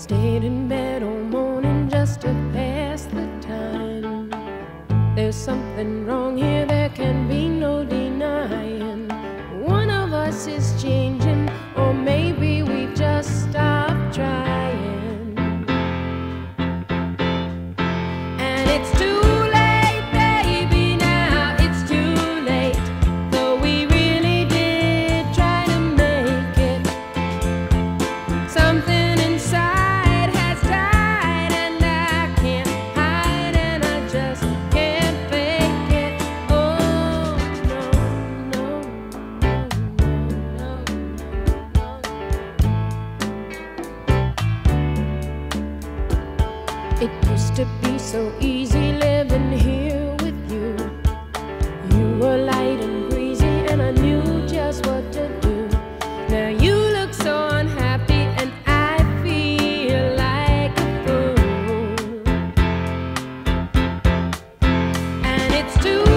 Stayed in bed all morning just to pass the time. There's something wrong here, there can be no denying. One of us is changing, used to be so easy living here with you. You were light and breezy, and I knew just what to do. Now you look so unhappy, and I feel like a fool. And it's too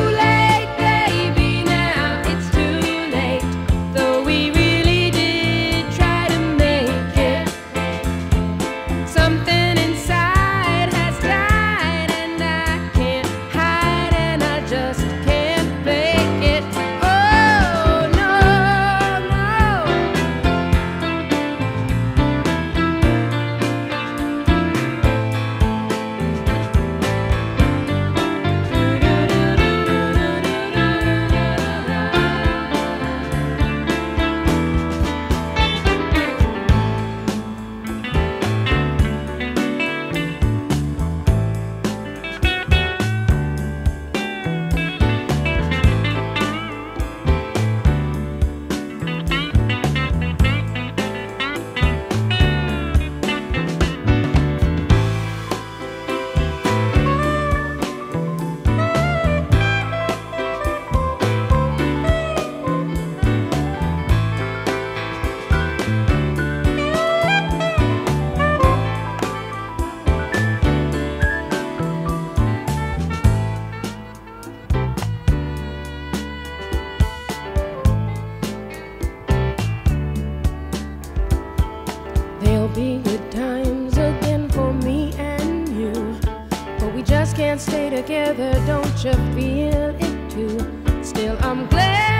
be good times again for me and you. But we just can't stay together, don't you feel it too? Still, I'm glad